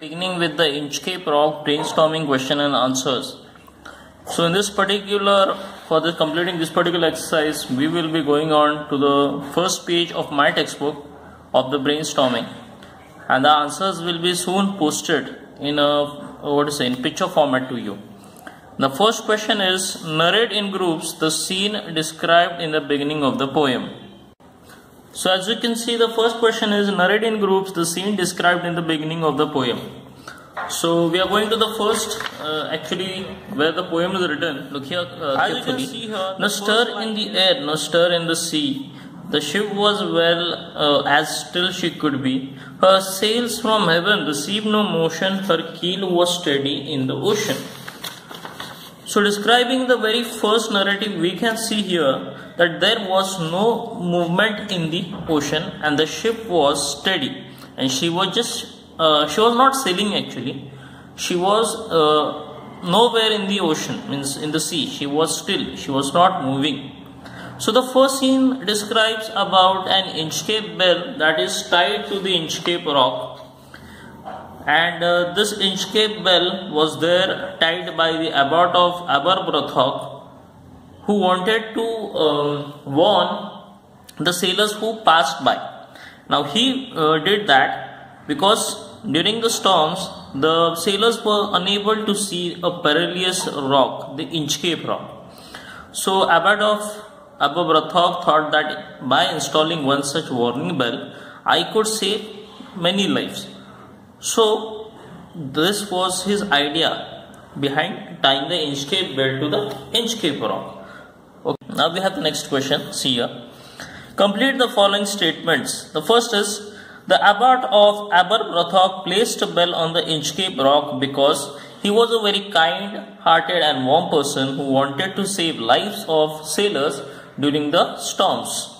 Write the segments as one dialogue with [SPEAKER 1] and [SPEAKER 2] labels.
[SPEAKER 1] beginning with the Inchcape Rock brainstorming question and answers. So in this particular, for the completing this particular exercise, we will be going on to the first page of my textbook of the brainstorming and the answers will be soon posted in a, uh, what to say, in picture format to you. The first question is, narrate in groups the scene described in the beginning of the poem. So as you can see the first question is narrate in groups the scene described in the beginning of the poem. So we are going to the first uh, actually where the poem is written. Look here uh, as you can see here. No stir in the air, no stir in the sea. The ship was well uh, as still she could be. Her sails from heaven received no motion. Her keel was steady in the ocean. So describing the very first narrative we can see here that there was no movement in the ocean and the ship was steady. And she was just uh, she was not sailing actually. She was uh, nowhere in the ocean means in the sea. She was still. She was not moving. So the first scene describes about an Inchcape bell that is tied to the Inchcape rock and uh, this Inchcape bell was there tied by the abbot of Aberbrothock who wanted to uh, warn the sailors who passed by. Now he uh, did that because during the storms the sailors were unable to see a perilous rock, the Inchcape rock. So abbot of Aberbrothock thought that by installing one such warning bell I could save many lives. So this was his idea behind tying the Inchcape bell to the Inchcape rock. Okay. Now we have the next question. See here. Complete the following statements. The first is the abbot of Aberbrothock placed a bell on the Inchcape rock because he was a very kind-hearted and warm person who wanted to save lives of sailors during the storms.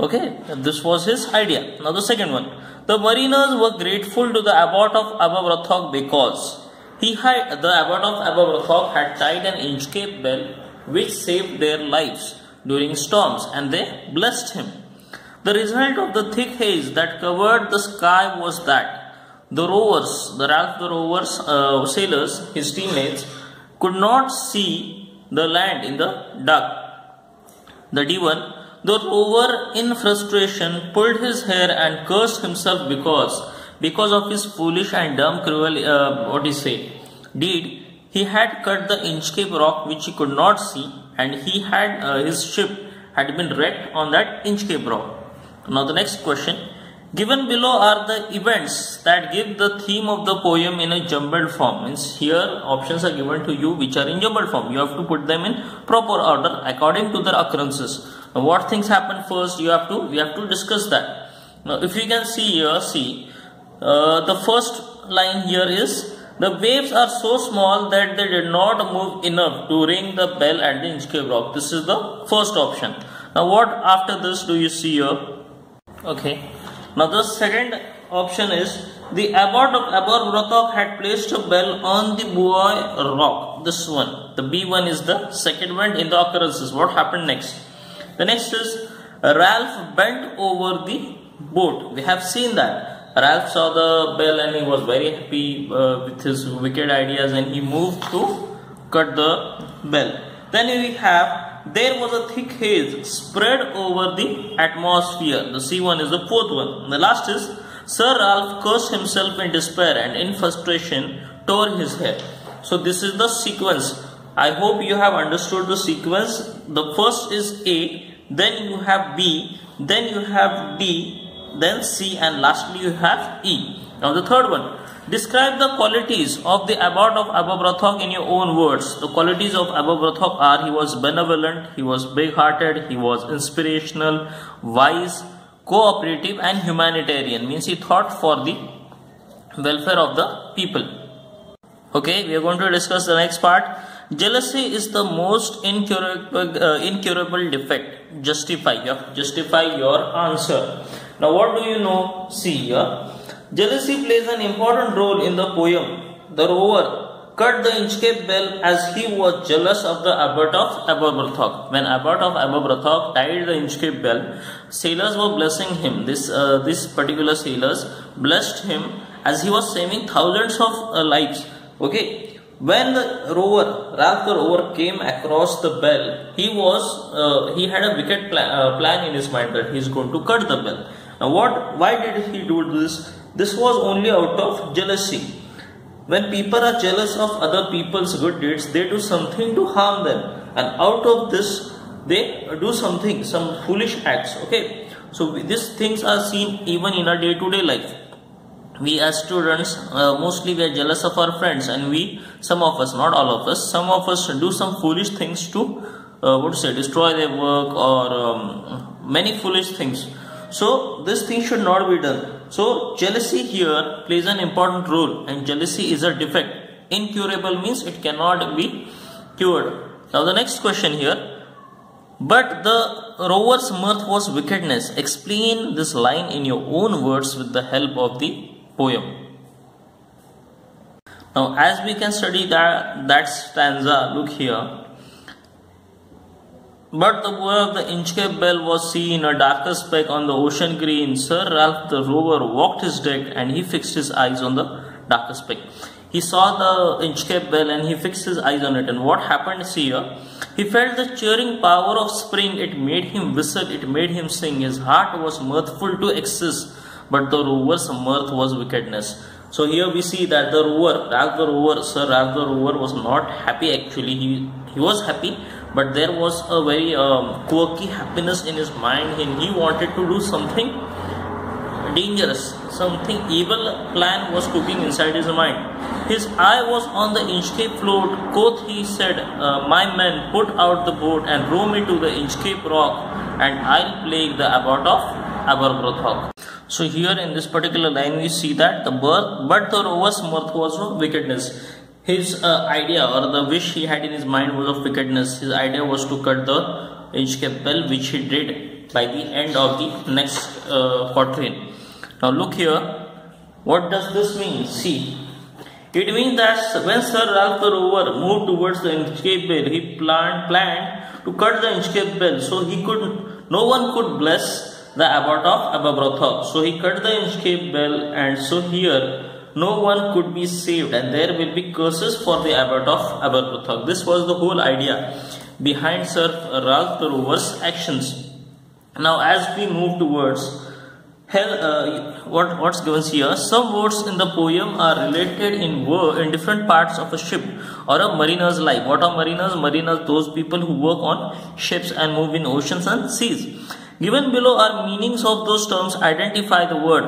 [SPEAKER 1] Okay, this was his idea. Now the second one. The mariners were grateful to the abbot of Aberbrothock because he had, the abbot of Aberbrothock had tied an Inchcape bell which saved their lives during storms and they blessed him. The result of the thick haze that covered the sky was that the rowers, the Ralph the Rovers uh, sailors, his teammates, could not see the land in the dark. The D1 the rover, in frustration, pulled his hair and cursed himself because, because of his foolish and dumb, cruel, uh, say, deed. He had cut the Inchcape rock which he could not see, and he had uh, his ship had been wrecked on that Inchcape rock. Now the next question. Given below are the events that give the theme of the poem in a jumbled form. Means here options are given to you which are in jumbled form. You have to put them in proper order according to their occurrences. Now what things happen first you have to we have to discuss that. Now if you can see here see uh, the first line here is the waves are so small that they did not move enough to ring the bell at the Inchcape rock. This is the first option. Now what after this do you see here? Okay. Now the second option is the abbot of Aberbrothock had placed a bell on the buoy rock. This one. The B1 is the second one in the occurrences. What happened next? The next is Ralph bent over the boat. We have seen that. Ralph saw the bell and he was very happy uh, with his wicked ideas and he moved to cut the bell. Then we have there was a thick haze spread over the atmosphere. The C1 is the fourth one. The last is Sir Ralph cursed himself in despair and in frustration tore his hair. So this is the sequence. I hope you have understood the sequence. The first is A, then you have B, then you have D, then C and lastly you have E. Now the third one, describe the qualities of the abbot of Aberbrothock in your own words. The qualities of Aberbrothock are he was benevolent, he was big-hearted, he was inspirational, wise, cooperative and humanitarian. Means he thought for the welfare of the people. Okay, we are going to discuss the next part. Jealousy is the most incurable, uh, incurable defect. Justify. You have to justify your answer. Now, what do you know? See here. Jealousy plays an important role in the poem. The rover cut the Inchcape bell as he was jealous of the abbot of Aberbrothock. When abbot of Aberbrothock tied the Inchcape bell, sailors were blessing him. This uh, this particular sailors blessed him as he was saving thousands of uh, lives. Okay, when the rover, the rover came across the bell, he was uh, he had a wicked plan, uh, plan in his mind that he is going to cut the bell. Now, what? Why did he do this? This was only out of jealousy. When people are jealous of other people's good deeds, they do something to harm them, and out of this, they do something, some foolish acts. Okay, so these things are seen even in our day-to-day life we as students uh, mostly we are jealous of our friends and we some of us not all of us some of us do some foolish things to uh, what to say destroy their work or um, many foolish things. So this thing should not be done. So jealousy here plays an important role and jealousy is a defect. Incurable means it cannot be cured. Now the next question here. But the rover's mirth was wickedness. Explain this line in your own words with the help of the poem. Now as we can study that, that stanza, look here. But the buoy of the Inchcape Bell was seen a darker speck on the ocean green. Sir Ralph the rover walked his deck and he fixed his eyes on the darker speck. He saw the Inchcape Bell and he fixed his eyes on it. And what happened is here? He felt the cheering power of spring. It made him whistle. It made him sing. His heart was mirthful to excess but the rover's mirth was wickedness. So here we see that the rover, Ralph the rover, Sir Ralph the rover was not happy actually. He, he was happy, but there was a very um, quirky happiness in his mind and he wanted to do something dangerous. Something evil plan was cooking inside his mind. His eye was on the Inchcape float. Quoth he said, uh, My men, put out the boat and row me to the Inchcape rock, and I'll plague the abbot of Aberbrothock. So here in this particular line we see that the birth, but the rover's was of wickedness. His uh, idea or the wish he had in his mind was of wickedness. His idea was to cut the Inchcape bell which he did by the end of the next uh, quatrain. Now look here, what does this mean? See, it means that when Sir Ralph the Rover moved towards the Inchcape bell, he planned, planned to cut the Inchcape bell so he could, no one could bless the abbot of Aberbrothock. So he cut the Inchcape bell and so here no one could be saved and there will be curses for the abbot of Aberbrothock. This was the whole idea behind Sir Ralph Rover's actions. Now as we move towards Hell, uh, what what's given here? Some words in the poem are related in in different parts of a ship or a mariner's life. What are mariners? Mariners, those people who work on ships and move in oceans and seas. Given below are meanings of those terms identify the word.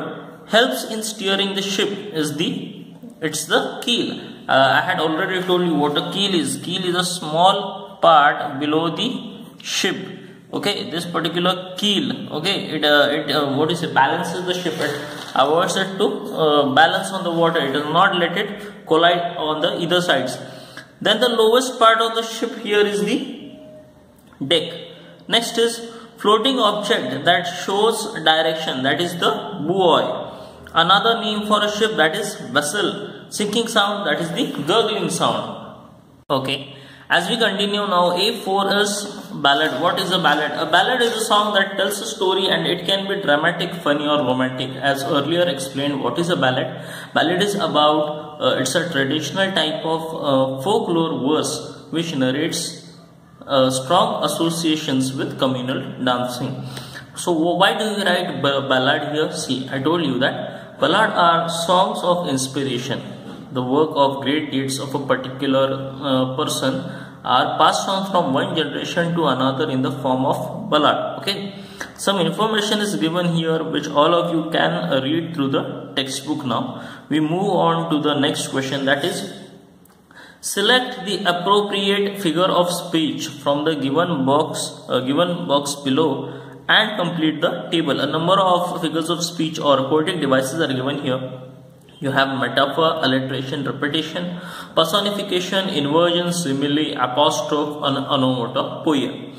[SPEAKER 1] Helps in steering the ship is the, it's the keel. Uh, I had already told you what a keel is. Keel is a small part below the ship. Okay, this particular keel, okay, it, uh, it uh, what is it, balances the ship. It avoids it to uh, balance on the water. It does not let it collide on the either sides. Then the lowest part of the ship here is the deck. Next is floating object that shows direction that is the buoy. Another name for a ship that is vessel. Sinking sound that is the gurgling sound. Okay. As we continue now a4 is ballad. What is a ballad? A ballad is a song that tells a story and it can be dramatic funny or romantic. As earlier explained what is a ballad? Ballad is about uh, it's a traditional type of uh, folklore verse which narrates uh, strong associations with communal dancing. So why do we write ballad here? See, I told you that ballad are songs of inspiration. The work of great deeds of a particular uh, person are passed on from one generation to another in the form of ballad. Okay. Some information is given here which all of you can read through the textbook now. We move on to the next question that is Select the appropriate figure of speech from the given box, uh, given box below and complete the table. A number of figures of speech or poetic devices are given here. You have metaphor, alliteration, repetition, personification, inversion, simile, apostrophe, and onomatopoeia.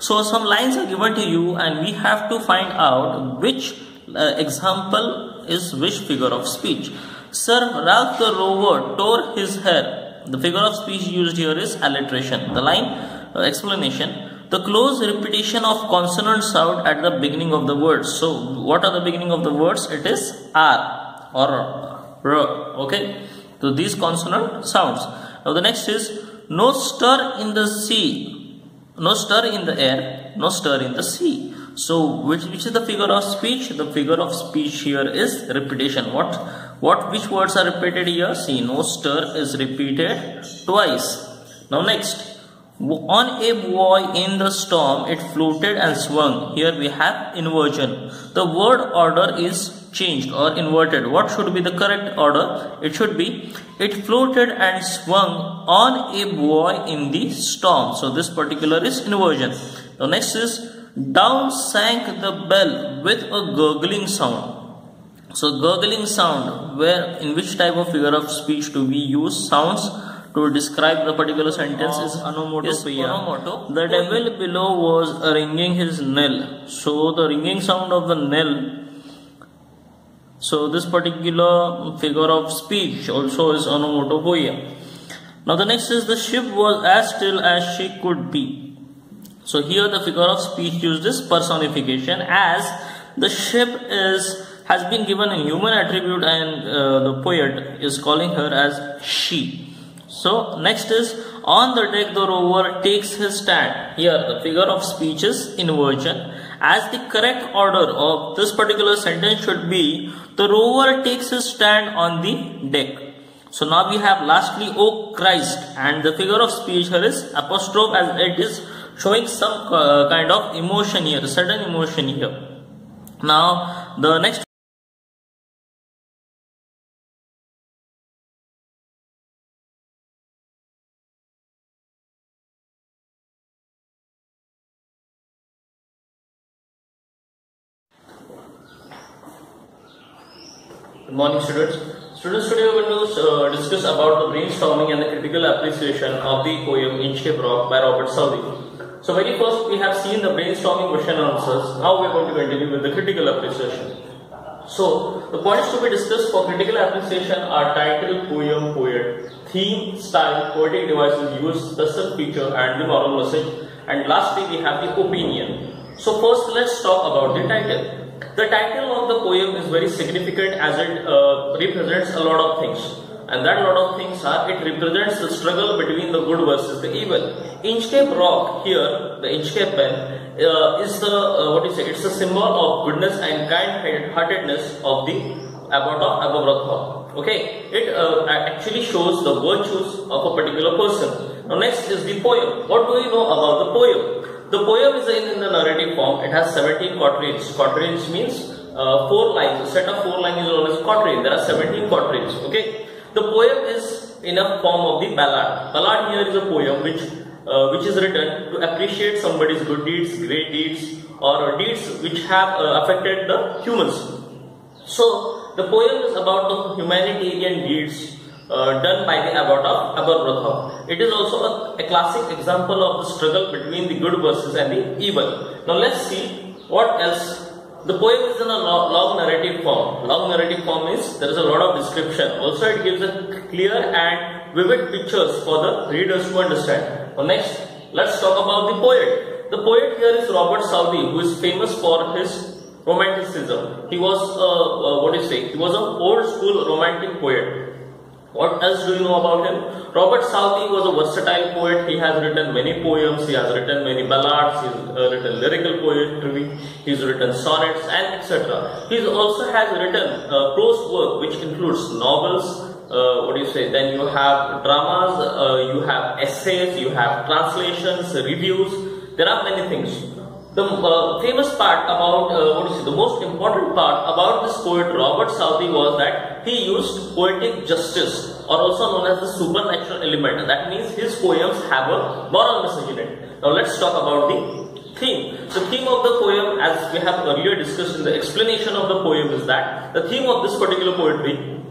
[SPEAKER 1] So some lines are given to you and we have to find out which uh, example is which figure of speech. Sir Ralph the Rover tore his hair the figure of speech used here is alliteration. The line uh, explanation. The close repetition of consonant sound at the beginning of the words. So, what are the beginning of the words? It is R or r. Okay. So these consonant sounds. Now the next is no stir in the sea. No stir in the air. No stir in the sea. So which, which is the figure of speech? The figure of speech here is repetition. What what which words are repeated here? See no stir is repeated twice. Now next on a buoy in the storm, it floated and swung. Here we have inversion. The word order is changed or inverted. What should be the correct order? It should be it floated and swung on a buoy in the storm. So this particular is inversion. The next is down sank the bell with a gurgling sound. So gurgling sound where in which type of figure of speech do we use sounds? to describe the particular sentence is onomatopoeia. The devil below was ringing his knell. So the ringing sound of the knell. So this particular figure of speech also is onomatopoeia. Now the next is the ship was as still as she could be. So here the figure of speech used is personification as the ship is has been given a human attribute and uh, the poet is calling her as she. So next is on the deck the rover takes his stand. Here the figure of speech is inversion. As the correct order of this particular sentence should be the rover takes his stand on the deck. So now we have lastly O Christ and the figure of speech here is apostrophe as it is showing some uh, kind of emotion here, sudden emotion here. Now the next Good morning students. Students today we are going to uh, discuss about the brainstorming and the critical appreciation of the poem Inchcape Rock by Robert Southey. So very first we have seen the brainstorming question answers. Now we are going to continue with the critical appreciation. So the points to be discussed for critical appreciation are title, poem, poet, theme, style, poetic devices used, special feature and the moral message. And lastly we have the opinion. So first let's talk about the title. The title of the poem is very significant as it uh, represents a lot of things. And that lot of things are, it represents the struggle between the good versus the evil. Inchcape rock here, the Inchcape pen, uh, is the, uh, what you say, it's a symbol of goodness and kind-heartedness of the abbot of Aberbrothock. Okay, it uh, actually shows the virtues of a particular person. Now next is the poem. What do you know about the poem? The poem is in, in the narrative form. It has 17 quatrains. Quatrains means uh, four lines. A set of four lines is known as quatrain. There are 17 quatrains. Okay. The poem is in a form of the ballad. Ballad here is a poem which uh, which is written to appreciate somebody's good deeds, great deeds, or deeds which have uh, affected the humans. So the poem is about the humanitarian deeds uh, done by the abbot of Aberbrothock. It is also a, a, classic example of the struggle between the good versus and the evil. Now let's see what else. The poem is in a long narrative form. Long narrative form is there is a lot of description. Also it gives a clear and vivid pictures for the readers to understand. Now next, let's talk about the poet. The poet here is Robert Southey who is famous for his romanticism. He was, uh, uh, what do you say, he was an old school romantic poet. What else do you know about him? Robert Southey was a versatile poet. He has written many poems, he has written many ballads, he has uh, written lyrical poetry, he has written sonnets and etc. He also has written uh, prose work which includes novels, uh, what do you say, then you have dramas, uh, you have essays, you have translations, reviews, there are many things. The uh, famous part about, uh, you say, the most important part about this poet Robert Southey was that he used poetic justice or also known as the supernatural element. That means his poems have a moral message in it. Now let's talk about the theme. The theme of the poem as we have earlier discussed in the explanation of the poem is that the theme of this particular poetry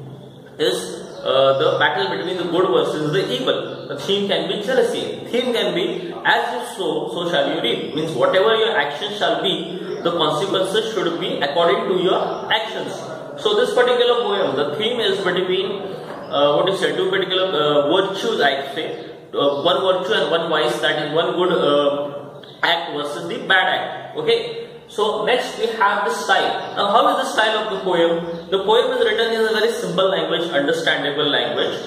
[SPEAKER 1] is uh, the battle between the good versus the evil. The theme can be jealousy. Theme can be as you sow, so shall you reap. Means whatever your actions shall be, the consequences should be according to your actions. So this particular poem, the theme is between uh, what is said, two particular uh, virtues I say. Uh, one virtue and one vice that is one good uh, act versus the bad act. Okay. So next we have the style. Now how is the style of the poem? The poem is written in a very simple language, understandable language.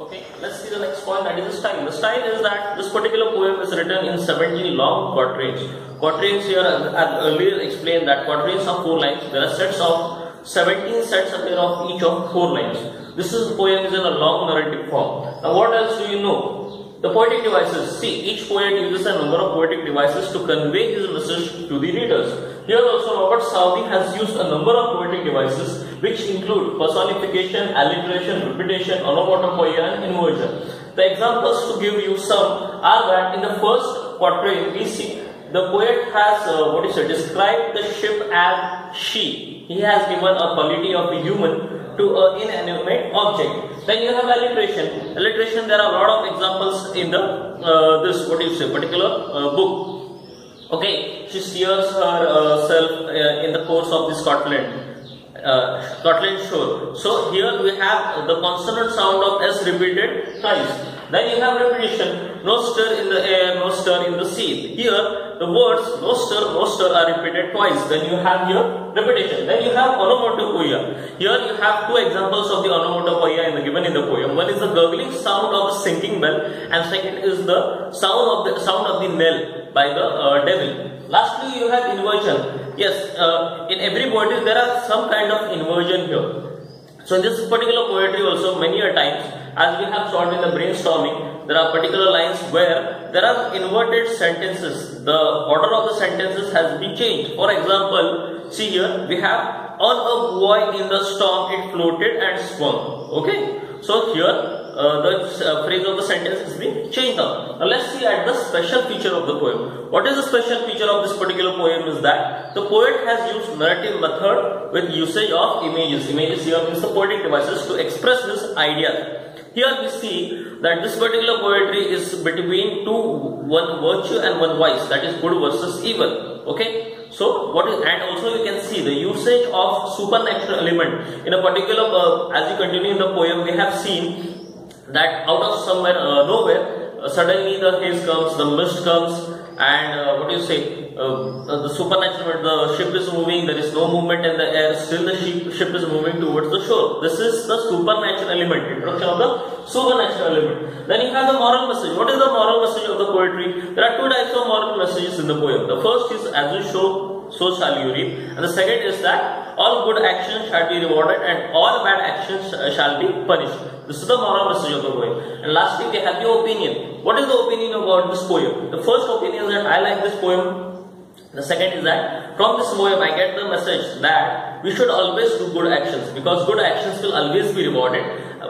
[SPEAKER 1] Okay, let's see the next point that is the style. The style is that this particular poem is written in 17 long quatrains. Quatrains here, as earlier explained that quatrains are 4 lines. There are sets of 17 sets appear of each of 4 lines. This is poem is in a long narrative form. Now what else do you know? The poetic devices. See, each poet uses a number of poetic devices to convey his message to the readers. Here also Robert Southey has used a number of poetic devices which include personification, alliteration, repetition, onomatopoeia and inversion. The examples to give you some are that in the first quatrain we see the poet has uh, what is it described the ship as she. He has given a quality of a human to an inanimate object. Then you have alliteration. Alliteration, there are a lot of examples in the uh, this you say particular uh, book. Okay, she steers herself uh, in the course of the Scotland. Uh, Scotland shore. So here we have the consonant sound of S repeated twice. Then you have repetition. No stir in the air, no stir in the sea. Here the words no stir, no stir are repeated twice. Then you have here repetition. Then you have onomatopoeia. Here you have two examples of the onomatopoeia in the, given in the poem. One is the gurgling sound of a sinking bell, and second is the sound of the sound of the knell by the uh, devil. Lastly, you have inversion. Yes, uh, in every poetry there are some kind of inversion here. So in this particular poetry also many a times as we have shot in the brainstorming there are particular lines where there are inverted sentences. The order of the sentences has been changed. For example, see here we have on a buoy in the storm it floated and swung. Okay. So here uh, the phrase of the sentence is being changed now. Now let's see at the special feature of the poem. What is the special feature of this particular poem is that the poet has used narrative method with usage of images. Images here means devices to express this idea. Here we see that this particular poetry is between two, one virtue and one vice, that is good versus evil. Okay. So what is and also you can see the usage of supernatural element in a particular uh, as you continue in the poem we have seen that out of somewhere uh, nowhere uh, suddenly the haze comes, the mist comes and uh, what do you say uh, the supernatural, the ship is moving, there is no movement in the air, still the ship, ship is moving towards the shore. This is the supernatural element, introduction of the supernatural element. Then you have the moral message. What is the moral message of the poetry? There are two types of moral messages in the poem. The first is as you show, so shall you reap. And the second is that all good actions shall be rewarded and all bad actions uh, shall be punished. This is the moral message of the poem. And lastly, we have your opinion. What is the opinion about this poem? The first opinion is that I like this poem the second is that from this poem I get the message that we should always do good actions because good actions will always be rewarded.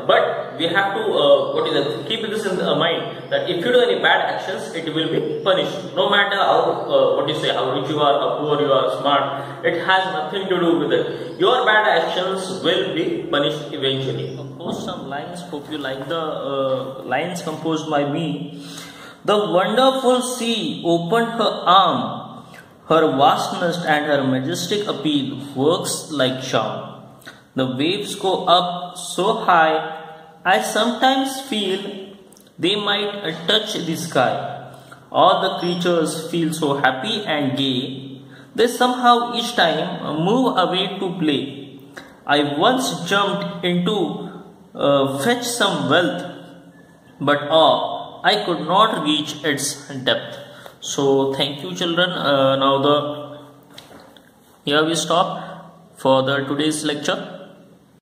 [SPEAKER 1] But we have to uh, what is it? Keep this in mind that if you do any bad actions, it will be punished. No matter how uh, what you say, how rich you are, how poor you are, smart, it has nothing to do with it. Your bad actions will be punished eventually. Compose some lines. Hope you like the uh, lines composed by me. The wonderful sea opened her arm her vastness and her majestic appeal works like charm. The waves go up so high, I sometimes feel they might touch the sky. All the creatures feel so happy and gay, they somehow each time move away to play. I once jumped into uh, fetch some wealth, but oh, I could not reach its depth so thank you children uh, now the here we stop for the today's lecture